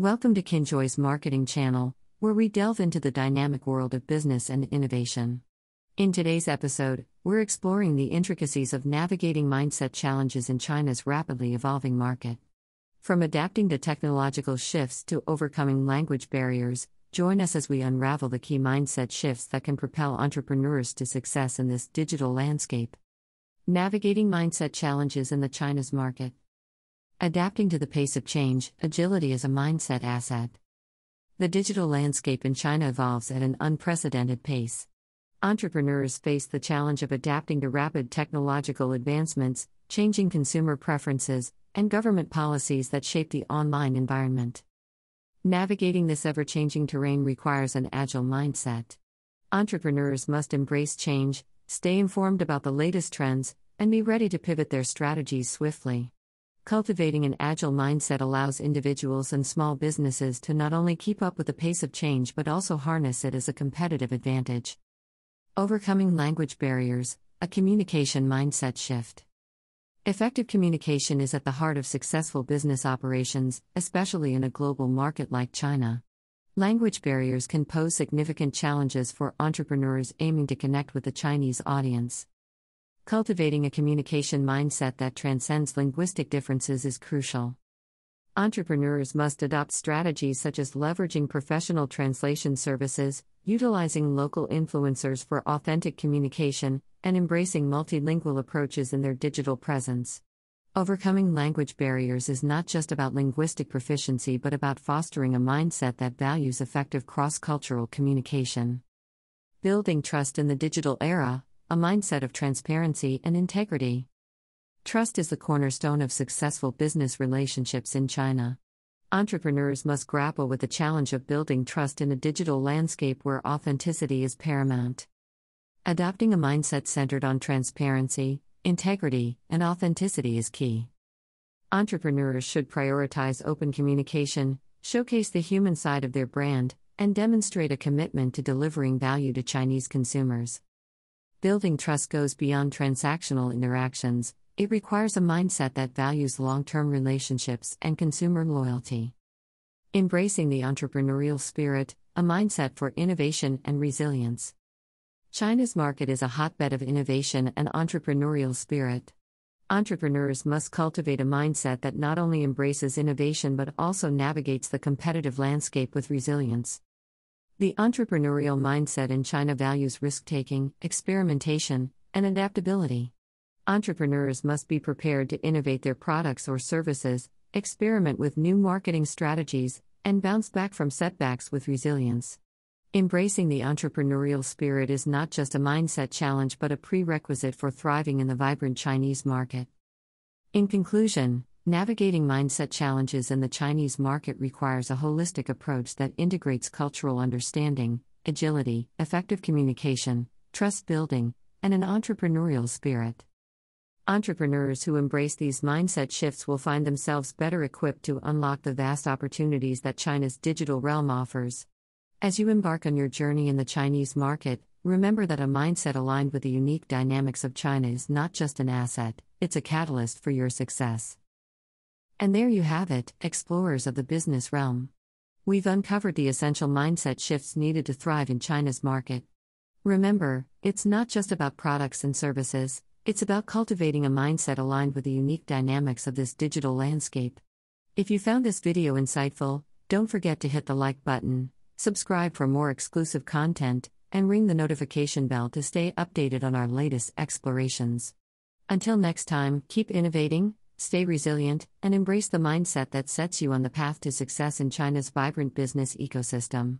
Welcome to Kinjoy's marketing channel, where we delve into the dynamic world of business and innovation. In today's episode, we're exploring the intricacies of navigating mindset challenges in China's rapidly evolving market. From adapting to technological shifts to overcoming language barriers, join us as we unravel the key mindset shifts that can propel entrepreneurs to success in this digital landscape. Navigating mindset challenges in the China's market. Adapting to the pace of change, agility is a mindset asset. The digital landscape in China evolves at an unprecedented pace. Entrepreneurs face the challenge of adapting to rapid technological advancements, changing consumer preferences, and government policies that shape the online environment. Navigating this ever changing terrain requires an agile mindset. Entrepreneurs must embrace change, stay informed about the latest trends, and be ready to pivot their strategies swiftly. Cultivating an agile mindset allows individuals and small businesses to not only keep up with the pace of change but also harness it as a competitive advantage. Overcoming language barriers, a communication mindset shift. Effective communication is at the heart of successful business operations, especially in a global market like China. Language barriers can pose significant challenges for entrepreneurs aiming to connect with the Chinese audience. Cultivating a communication mindset that transcends linguistic differences is crucial. Entrepreneurs must adopt strategies such as leveraging professional translation services, utilizing local influencers for authentic communication, and embracing multilingual approaches in their digital presence. Overcoming language barriers is not just about linguistic proficiency but about fostering a mindset that values effective cross cultural communication. Building trust in the digital era, a mindset of transparency and integrity. Trust is the cornerstone of successful business relationships in China. Entrepreneurs must grapple with the challenge of building trust in a digital landscape where authenticity is paramount. Adopting a mindset centered on transparency, integrity, and authenticity is key. Entrepreneurs should prioritize open communication, showcase the human side of their brand, and demonstrate a commitment to delivering value to Chinese consumers. Building trust goes beyond transactional interactions, it requires a mindset that values long term relationships and consumer loyalty. Embracing the entrepreneurial spirit, a mindset for innovation and resilience. China's market is a hotbed of innovation and entrepreneurial spirit. Entrepreneurs must cultivate a mindset that not only embraces innovation but also navigates the competitive landscape with resilience. The entrepreneurial mindset in China values risk taking, experimentation, and adaptability. Entrepreneurs must be prepared to innovate their products or services, experiment with new marketing strategies, and bounce back from setbacks with resilience. Embracing the entrepreneurial spirit is not just a mindset challenge but a prerequisite for thriving in the vibrant Chinese market. In conclusion, Navigating mindset challenges in the Chinese market requires a holistic approach that integrates cultural understanding, agility, effective communication, trust building, and an entrepreneurial spirit. Entrepreneurs who embrace these mindset shifts will find themselves better equipped to unlock the vast opportunities that China's digital realm offers. As you embark on your journey in the Chinese market, remember that a mindset aligned with the unique dynamics of China is not just an asset, it's a catalyst for your success. And there you have it, explorers of the business realm. We've uncovered the essential mindset shifts needed to thrive in China's market. Remember, it's not just about products and services, it's about cultivating a mindset aligned with the unique dynamics of this digital landscape. If you found this video insightful, don't forget to hit the like button, subscribe for more exclusive content, and ring the notification bell to stay updated on our latest explorations. Until next time, keep innovating, stay resilient, and embrace the mindset that sets you on the path to success in China's vibrant business ecosystem.